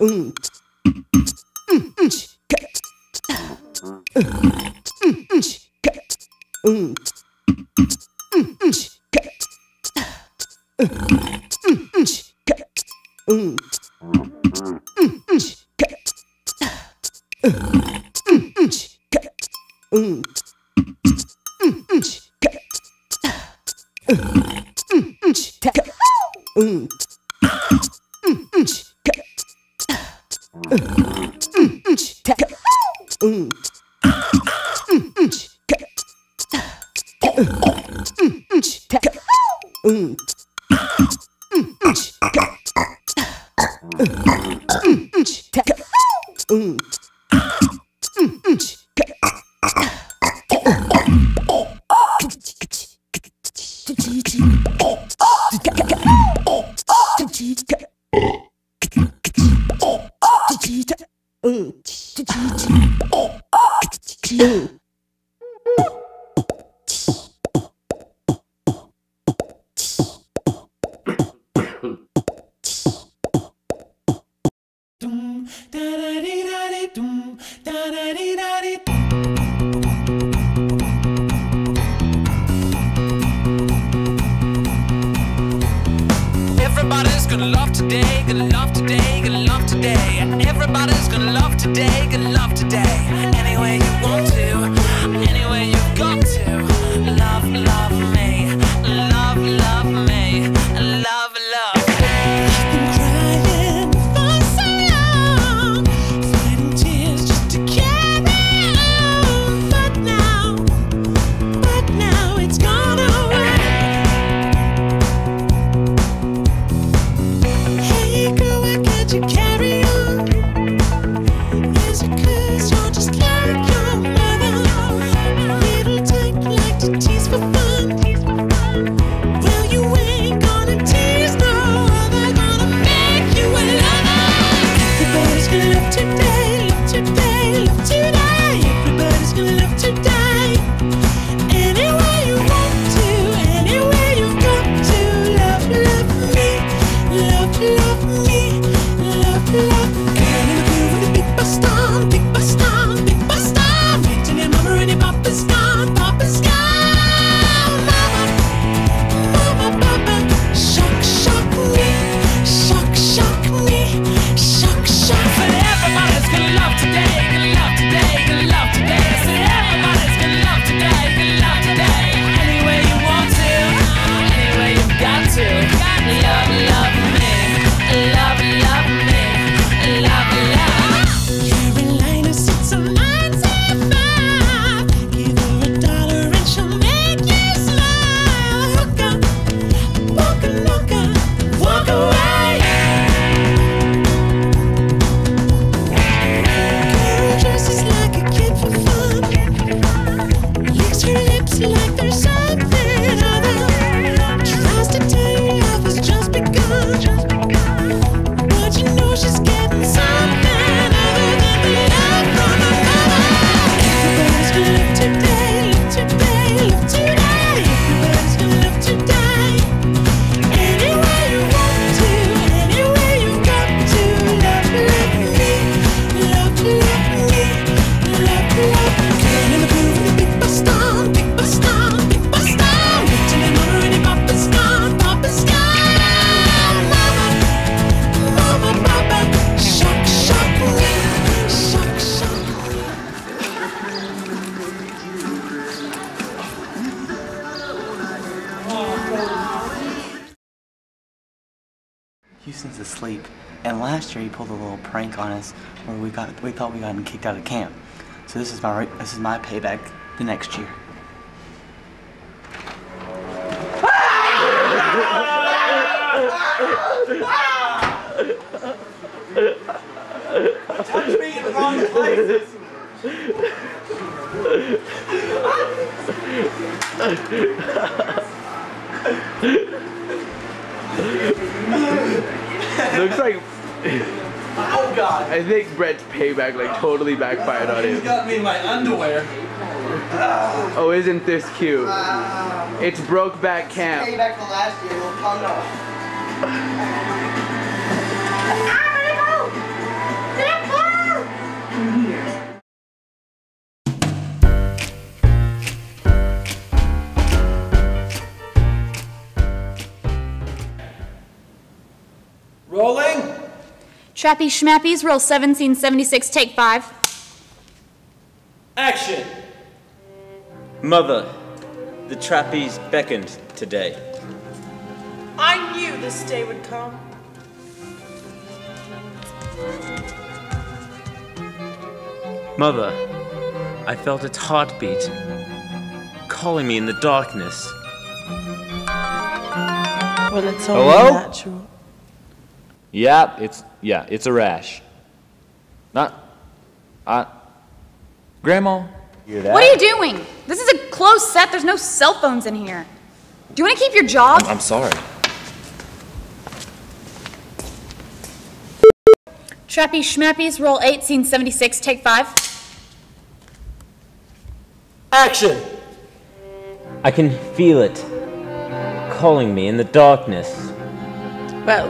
Mm. 응. 응. gonna love today, gonna love today, gonna love today. Everybody's gonna love today, gonna love today. Any way you want to. she's Houston's asleep, and last year he pulled a little prank on us where we got we thought we got him kicked out of camp. So this is my this is my payback the next year. Touch me in the wrong places. Looks like. oh God! I think Brett's payback like totally backfired on him. He's got me in my underwear. oh, isn't this cute? It's It's Brokeback Camp. Payback from last year. Rolling. Trapeze Shmapeze, roll 1776, take five. Action. Mother, the trapeze beckoned today. I knew this day would come. Mother, I felt its heartbeat, calling me in the darkness. Well, it's only Hello? natural. Yeah, it's yeah, it's a rash. Not, I, Grandma. Hear that? What are you doing? This is a closed set. There's no cell phones in here. Do you want to keep your job? I'm sorry. Trapeze Shmapeze, roll 1876, take five. Action. I can feel it, calling me in the darkness. Well,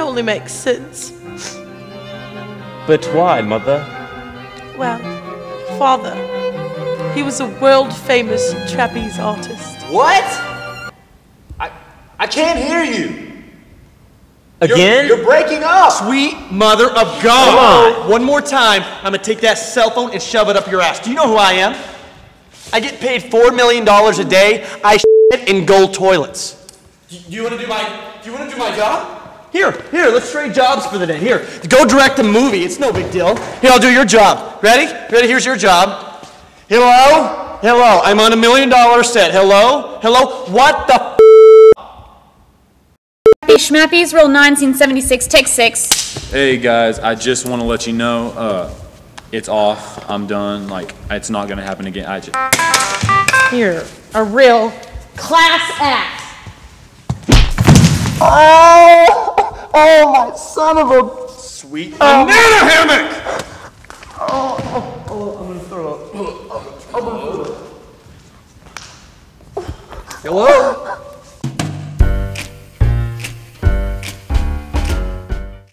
it only makes sense. But why, Mother? Well, father, he was a world famous trapeze artist. What? I I can't hear you. You're- Again? You're, breaking up. Sweet mother of God. Come on. One more time, I'm gonna take that cell phone and shove it up your ass. Do you know who I am? I get paid four million dollars a day. I shit in gold toilets. Do you want to do my? Do you want to do my job? Here, here. Let's trade jobs for the day. Here, go direct a movie. It's no big deal. Here, I'll do your job. Ready? Ready? Here's your job. Hello? Hello. I'm on a million dollar set. Hello? Hello? What the? F- Shmapeze, roll 1976, take six. Hey guys, I just want to let you know, uh, it's off. I'm done. Like, it's not gonna happen again. I just. Here, a real class act. Oh, oh, my son of a. Sweet oh. banana hammock. Oh, oh, oh, I'm gonna throw up. I'm gonna throw up. Hello?